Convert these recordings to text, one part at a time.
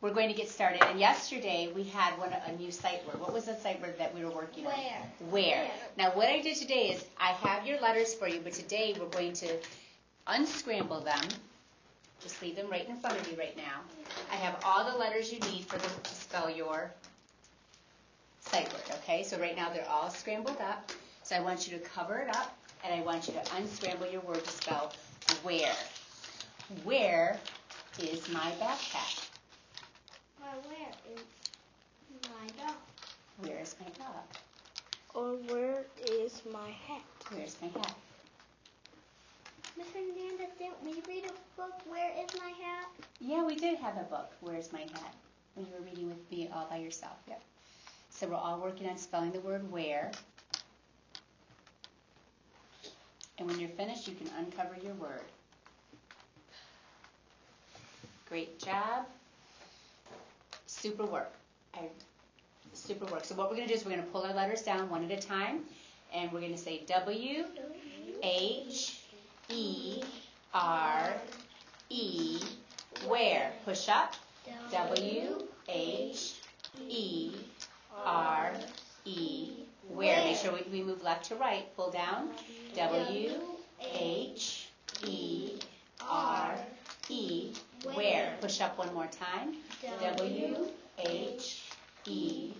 we're going to get started. And yesterday we had one a new sight word. What was the sight word that we were working on? Where. Where. Now what I did today is I have your letters for you, but today we're going to unscramble them. Just leave them right in front of you right now. I have all the letters you need for the, to spell your sight word. Okay, so right now they're all scrambled up. So I want you to cover it up, and I want you to unscramble your word to spell where. Where is my backpack? Where is my dog? Where is my dog? Or where is my hat? Where's my hat? Miss Hernandez, didn't we read a book, Where is my hat? Yeah, we did have a book, Where's My Hat, when you were reading with me all by yourself. Yep. So we're all working on spelling the word where. And when you're finished, you can uncover your word. Great job. Super work. I, super work. So what we're going to do is we're going to pull our letters down one at a time, and we're going to say W, H, E, R, E, where. Push up. W, H, E, R, E, where. Make sure we, we move left to right. Pull down. W, H, E, R, E, where. Push up one more time. W, H, E,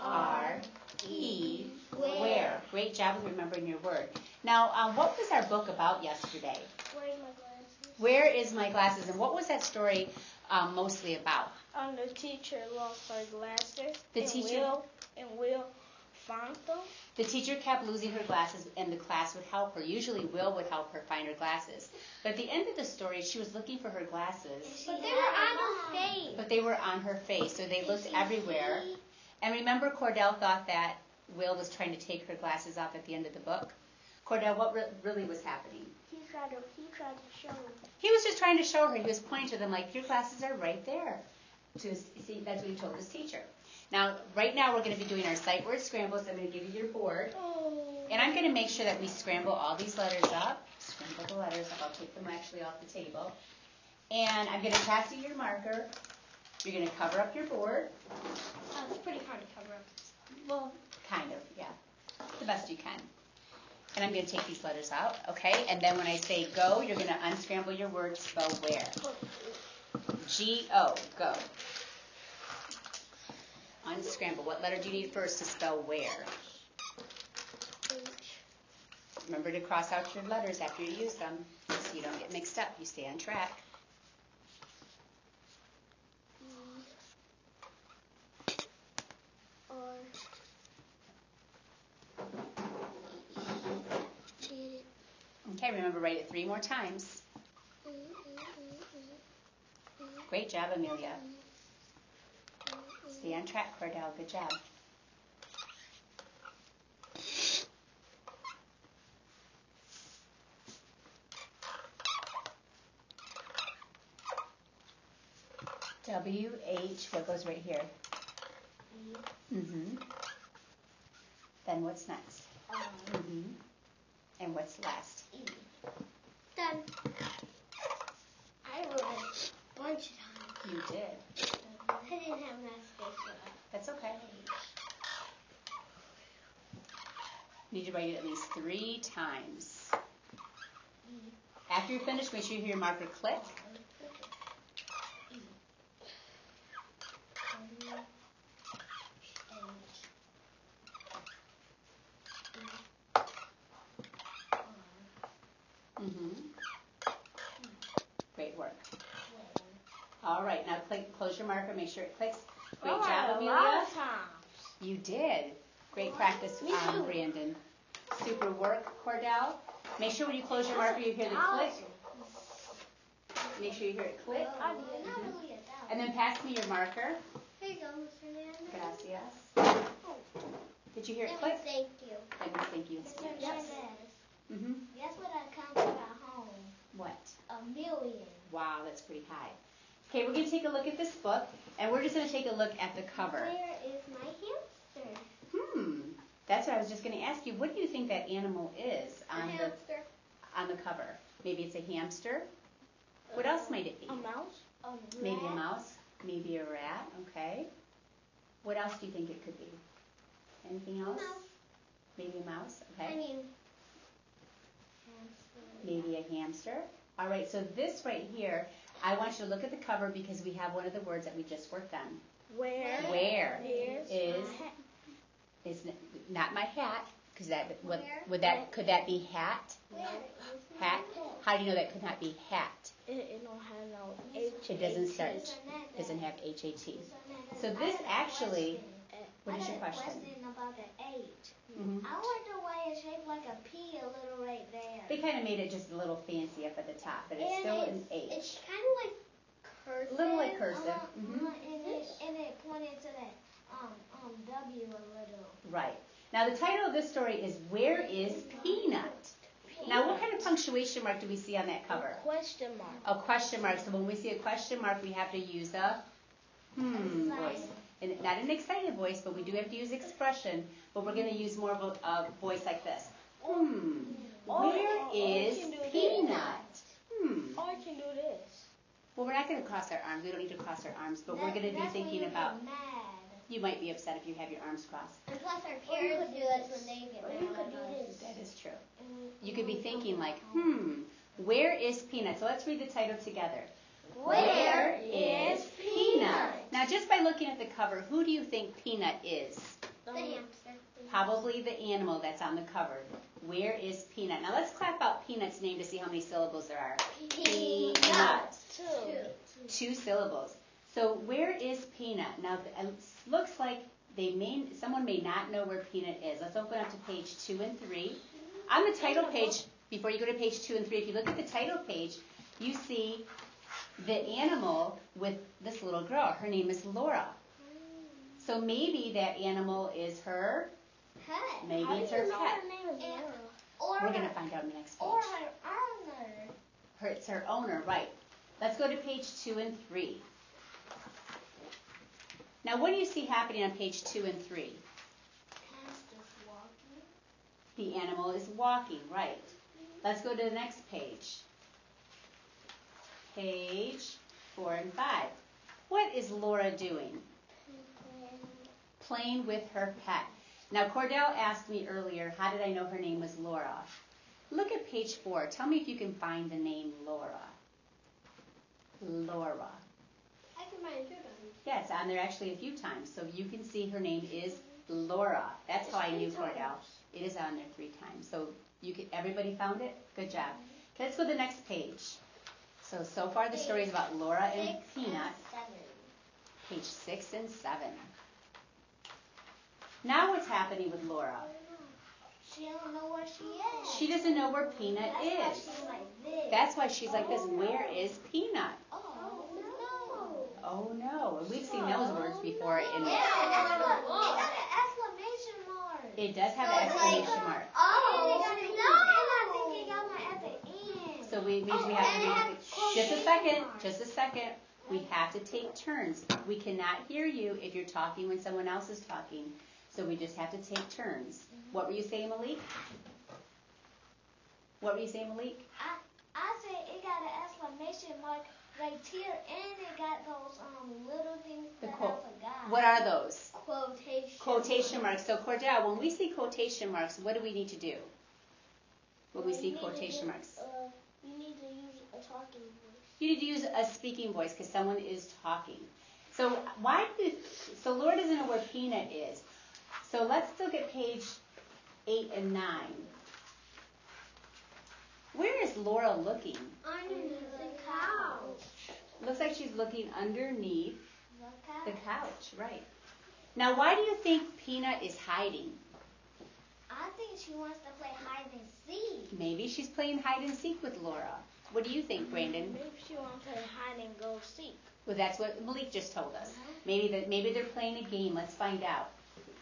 R, E, where. Great job with remembering your word. Now, um, what was our book about yesterday? Where's my glasses? Where is my glasses? And what was that story um, mostly about? And the teacher lost her glasses. The and teacher- Will, and Will. The teacher kept losing her glasses, and the class would help her. Usually, Will would help her find her glasses. But at the end of the story, she was looking for her glasses, But they were on her face. but they were on her face, so they looked everywhere. And remember, Cordell thought that Will was trying to take her glasses off at the end of the book. Cordell, what re- really was happening? He tried to, he tried to show me. He was just trying to show her. He was pointing to them like, your glasses are right there. To his, see, that's what he told his teacher. Now, right now, we're going to be doing our sight word scrambles. I'm going to give you your board. And I'm going to make sure that we scramble all these letters up. Scramble the letters up. I'll take them actually off the table. And I'm going to pass you your marker. You're going to cover up your board. Oh, it's pretty hard to cover up. Well, kind of, yeah. The best you can. And I'm going to take these letters out, okay? And then when I say go, you're going to unscramble your word, spell where. G O, go. Unscramble. What letter do you need first to spell where? Remember to cross out your letters after you use them so you don't get mixed up. You stay on track. Okay, remember, write it three more times. Great job, Amelia. Stay on track, Cordell. Good job. W H, what goes right here? Mm-hmm. Then what's next? Um, Mm-hmm. And what's last? E. Done. I wrote a bunch of times. You did. I didn't have enough space for that. That's okay. You need to write it at least three times. Mm-hmm. After you're finished, make sure you hear your marker click. Mm-hmm. Great work. All right, now click, close your marker, make sure it clicks. Great Oh, job, a lot Amelia. of times. You did. Great practice, um. Brandon. Super work, Cordell. Make sure when you close your marker, you hear the click. Make sure you hear it click. I did. Not really a thousand. And then pass me your marker. Here you go, Mr. Hernandez. Gracias. Did you hear it click? Thank you. Thank you in Miss Spanish. Hernandez. Mm-hmm. Guess what I counted at home? What? A million. Wow, that's pretty high. Okay, we're going to take a look at this book, and we're just going to take a look at the cover. Where is my hamster? Hmm. That's what I was just going to ask you. What do you think that animal is A on the on the cover? Maybe it's a hamster. What else might it be? A mouse? A Maybe a mouse. Maybe a rat, okay. What else do you think it could be? Anything else? Mouse. Maybe a mouse, Okay. I okay. mean, Maybe a hamster. All right, so this right here, I want you to look at the cover because we have one of the words that we just worked on. Where Where is, is my hat? n- not my hat because that would, Where? would that could that be hat? Hat? How do you know that could not be hat? It, it don't have no H. It doesn't start. Isn't Doesn't have H A T. So this I got a actually- What is your question? question about the H. Mhm. I wonder why it's shaped like a P a little right there. They kind of made it just a little fancy up at the top, but it's And still it's- an H. It's kind of like cursive. A little like cursive, Uh-huh, mhm. uh-huh, and, it, and it pointed to that um, um, W a little. Right. Now the title of this story is Where is Peanut? Now what kind of punctuation mark do we see on that cover? A Question mark. A question mark. So when we see a question mark, we have to use a hmm voice. And not an excited voice, but we do have to use expression. But we're going to use more of a, a voice like this. Hmm. Where is Peanut? Hmm. Or I can do this. Well, we're not going to cross our arms. We don't need to cross our arms, but we're going to be thinking about. Mad. You might be upset if you have your arms crossed. And plus, our Or you parents could do do this this. when they get Or mad. you could do this. That is true. You could be thinking like, hmm, where is Peanut? So let's read the title together. Where is Peanut? Now, just by looking at the cover, who do you think Peanut is? The hamster. Probably the animal that's on the cover. Where is Peanut? Now let's clap out Peanut's name to see how many syllables there are. Peanut. Two. Two syllables. So where is Peanut? Now it looks like they may someone may not know where Peanut is. Let's open up to page two and three. On the title page, before you go to page two and three, if you look at the title page, you see the animal with this little girl. Her name is Laura. So maybe that animal is her. Pet. Maybe How it's her pet. her name is And- Or We're gonna find out in the next page. or her owner. Her, it's her owner, right. Let's go to page two and three. Now, what do you see happening on page two and three? The animal is walking, right. Let's go to the next page. Page four and five. What is Laura doing? Playing with her pet. Now, Cordell asked me earlier, how did I know her name was Laura? Look at page four. Tell me if you can find the name Laura. Laura. I can find it Yeah, it's on there actually a few times, so you can see her name is Laura. That's how I knew Cordell. It is on there three times. So you could, everybody found it? Good job. Okay, let's go to the next page. So, so far the story is about Laura and Six Peanut, page six and seven. Now what's happening with Laura? She don't know where she is. She doesn't know where Peanut That's why is. she's like this. That's why she's like this. Where is Peanut? Oh. Oh, no. Oh. And we've seen those oh, words before in Yeah, and look, it got an exclamation mark. it does have So an exclamation like, mark. Oh, oh no. And I think it got my at the end. So we means we Oh, have and to it read has it. Just a second, marks. just a second. We have to take turns. We cannot hear you if you're talking when someone else is talking. So we just have to take turns. What were you saying, Malik? What were you saying, Malik? I, I said it got an exclamation mark right here, and it got those little things The that quote. I forgot. What are those? Quotation. Quotation marks. So Cordell, when we see quotation marks, what do we need to do? When we Well, see you need to quotation use, marks. Uh, you need to use a talking voice. You need to use a speaking voice because someone is talking. So why do so Laura doesn't know where Peanut is. So let's look at page eight and nine. Where is Laura looking? Underneath the couch. Looks like she's looking underneath The couch. couch, right. Now why do you think Peanut is hiding? I think she wants to play hide and seek. Maybe she's playing hide and seek with Laura. What do you think, Brandon? Maybe she wants to play hide and go seek. Well, that's what Malik just told us. Maybe that maybe they're playing a game. Let's find out.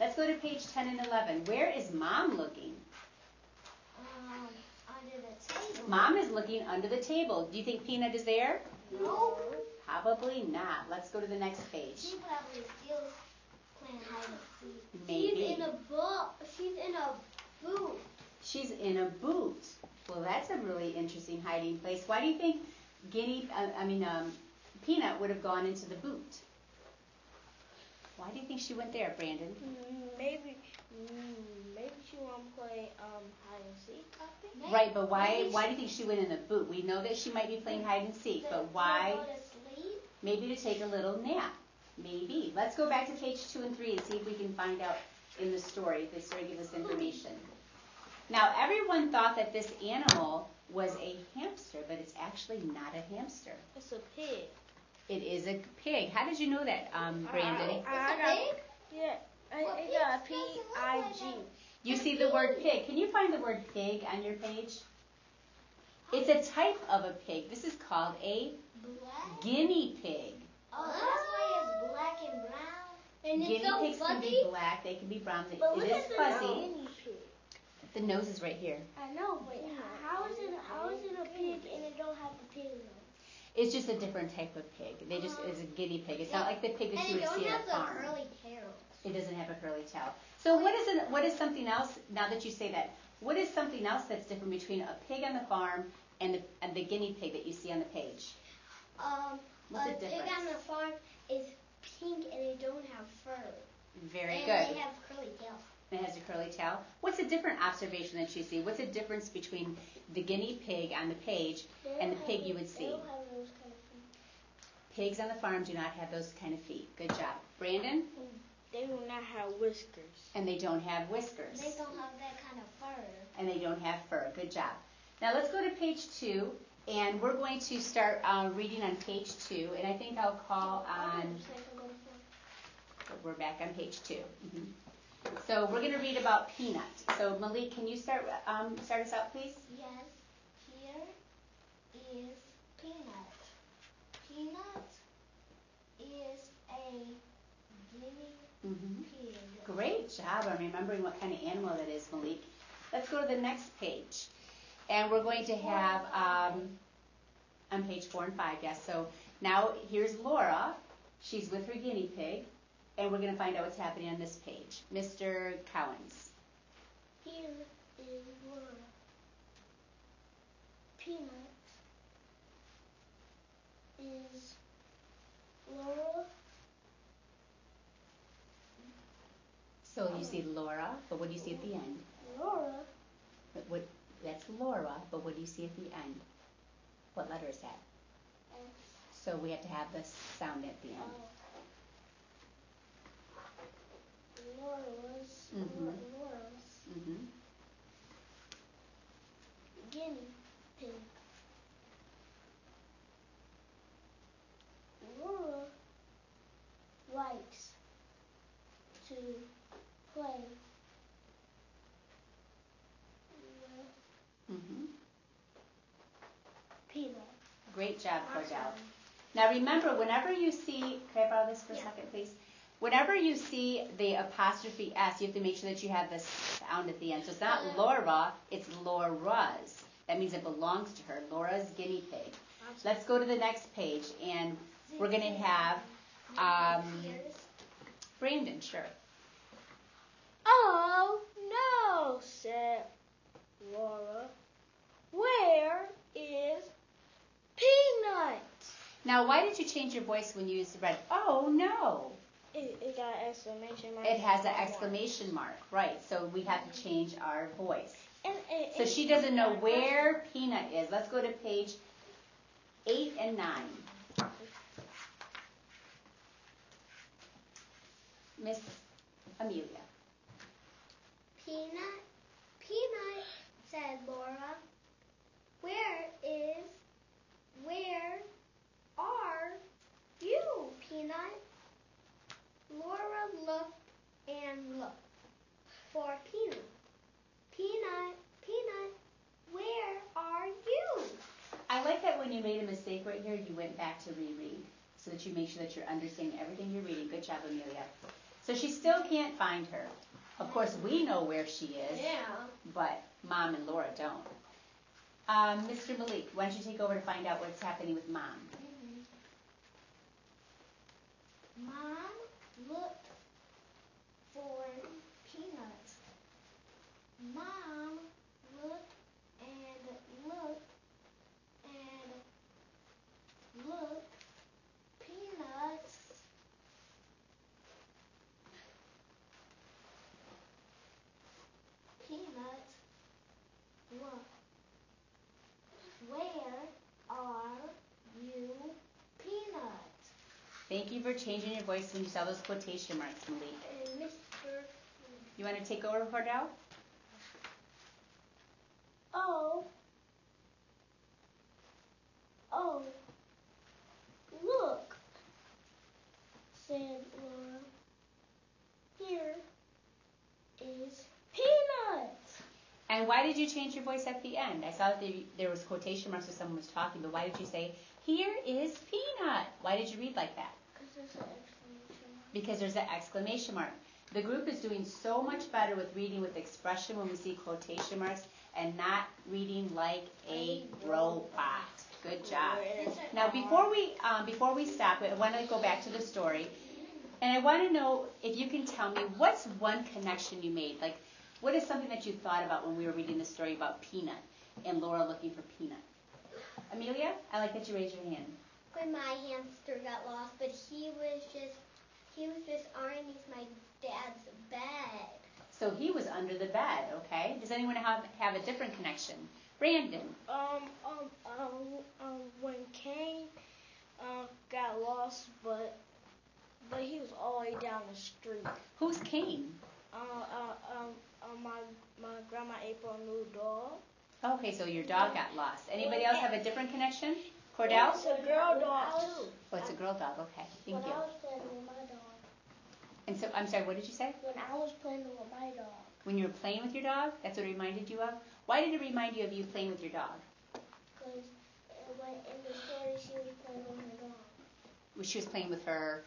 Let's go to page 10 and 11. Where is Mom looking? Um, under the table. Mom is looking under the table. Do you think Peanut is there? No. Probably not. Let's go to the next page. She probably still playing hide and seek. Maybe. She's in a book. She's in a boot. She's in a boot. Well, that's a really interesting hiding place. Why do you think Guinea, uh, I mean, um, Peanut would have gone into the boot? Why do you think she went there, Brandon? Mm, Maybe, mm, maybe she want to play um hide and seek. I think. Maybe- Right, but why maybe why do you think she went in the boot? We know that she might be playing hide and seek, but why? go to sleep? Maybe to take a little nap. Maybe. Let's go back to page two and three and see if we can find out in the story. if The story gives us information. Now, everyone thought that this animal was a hamster, but it's actually not a hamster. It's a pig. It is a pig. How did you know that, um, Brandon? It's a pig? Yeah, I, Well, it got a pigs P I G. You see the word pig. Can you find the word pig on your page? It's a type of a pig. This is called a Black? guinea pig. Oh, that's why it's black and brown. And Guinea it's so pigs can fuzzy. be black. They can be brown. It But look is the fuzzy. pig. The nose is right here. I know, but how is it? How is it a pig and it don't have the pig nose? It's just a different type of pig. They just it's a guinea pig. It's not like the pig that And you it would see at a the farm. curly tail. It doesn't have a curly tail. So what is it, what is something else? Now that you say that, what is something else that's different between a pig on the farm and the and the guinea pig that you see on the page? Um, What's a the pig difference? on the farm is pink and they don't have fur. Very and good. they have curly tails. It has a curly tail. What's a different observation that you see? What's the difference between the guinea pig on the page and the pig you would They see? don't have those kind of feet. Pigs on the farm do not have those kind of feet. Good job. Brandon? They do not have whiskers. And they don't have whiskers. They don't have that kind of fur. and they don't have fur. Good job. Now let's go to page two, and we're going to start uh, reading on page two, and I think I'll call on. We're back on page 2 Mhm. So we're going to read about Peanut. So Malik, can you start um, start us out, please? Yes, here is Peanut. Peanut is a guinea Mm-hmm. Great job on remembering what kind of animal that is, Malik. Let's go to the next page, and we're going to have um, on page four and five. Yes. So now here's Laura. She's with her guinea pig, and we're going to find out what's happening on this page. Mr. Cowens. Here is Laura. Peanut is Laura. So you see Laura, but what do you see at the end? Laura. But what, that's Laura, but what do you see at the end? What letter is that? So we have to have the sound at the end. Oh. Laura's. Mhm. Laura's Mm-hmm. guinea pig. Laura likes to play Mm-hmm. peanut. Great job, Cordell. Now remember, whenever you see, can I borrow this for a second, please? Whenever you see the apostrophe S, you have to make sure that you have the sound at the end. So it's not Uh. Laura, it's Laura's. That means it belongs to her. Laura's guinea pig. Let's go to the next page, and we're going to have um, Brandon, sure. Oh no, said Laura. Where is Peanut? Now, why did you change your voice when you used the red? Oh, no. It, it got an exclamation mark. It has an exclamation mark, right? So we have to change our voice. And, and, So she doesn't know where Peanut is. Let's go to page eight and nine. Miss Amelia. Peanut. Peanut, said Laura. Where is, where are you, Peanut? Laura looked and looked for Peanut. Peanut, Peanut, where are you? I like that when you made a mistake right here, you went back to reread so that you make sure that you're understanding everything you're reading. Good job, Amelia. So she still can't find her. Of course, we know where she is, Yeah. but Mom and Laura don't. Um, Mr. Malik, why don't you take over to find out what's happening with Mom? Mom looked for peanuts. Mom looked and looked and looked. Peanuts Thank you for changing your voice when you saw those quotation marks, Malik. You want to take over, Cordell? Oh. Oh. Look, said Laura. Here is peanuts. And why did you change your voice at the end? I saw that there- there was quotation marks when someone was talking, but why did you say, "Here is peanut"? Why did you read like that? Because there's an exclamation mark. Because there's an exclamation mark. The group is doing so much better with reading with expression when we see quotation marks and not reading like a robot. Good job. Now, before we um, before we stop, I want to go back to the story, and I want to know if you can tell me what's one connection you made. Like, what is something that you thought about when we were reading the story about Peanut and Laura looking for Peanut? Amelia, I like that you raised your hand. When my hamster got lost, but he was just he was just underneath my dad's bed. So he was under the bed. Okay. Does anyone have have a different connection? Brandon. Um, um, um, um, when Kane, uh, got lost, but, but he was all the way down the street. Who's Kane? Uh, uh, um, uh, my, my grandma April new dog. Okay, so your dog got lost. Anybody else have a different connection? Cordell? It's a girl dog too. Oh, it's a girl dog. Okay, thank when you. I was playing with my dog. And so, I'm sorry, what did you say? When I was playing with my dog. When you were playing with your dog? That's what it reminded you of? Why did it remind you of you playing with your dog? Because when in the story she was playing with her dog. Well, She was playing with her,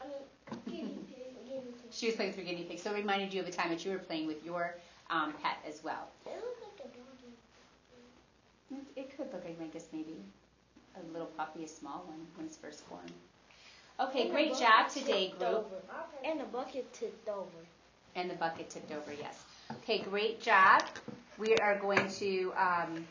I mean, guinea pig, guinea pig. she was playing with her guinea pig. So it reminded you of a time that you were playing with your um, pet as well. It looked like a doggy. It- It could look like, I guess, maybe a little puppy, a small one, when it's first born. Okay, And great job today, group. over. And the bucket tipped over. And the bucket tipped over, yes. Okay, great job. We are going to um,